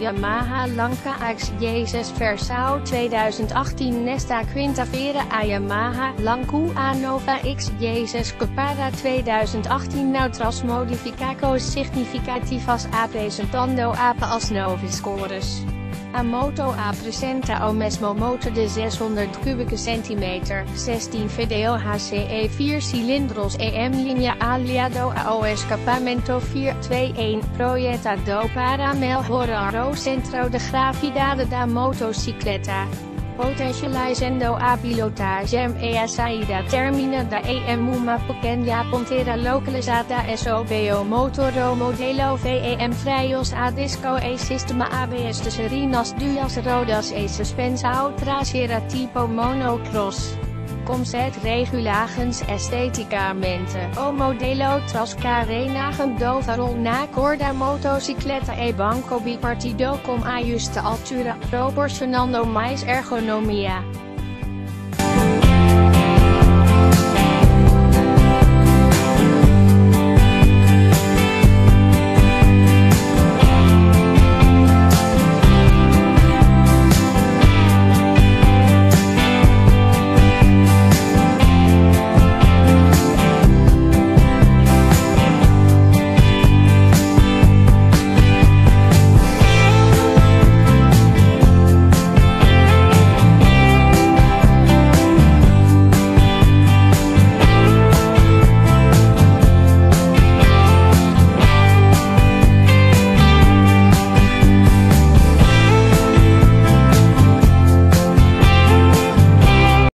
Yamaha Lanka XJ6 Versao 2018 Nesta Quintavera a Yamaha Lanku Anova XJ6 Capara 2018 Nautras Modificacos Significativas a Presentando Ape als Novis Chorus. A moto a presenta o mesmo motor de 600 kubieke centimeter, 16 VDO HCE 4 cilindros EM linea aliado a o escapamento 421 proyectado para melhorar o centro de gravidade da motocicleta. Potencializando a pilotagem e a saída termina da EM uma pequena localizada SOBO motoro modelo VEM freios a disco e sistema ABS de serinas duas rodas e suspensão traseira tipo monocross. Comzet regulagens estheticamente. O modelo trascarenagen dovarol na corda motocicleta e banco bipartido com ajuste altura proporcionando mais ergonomia.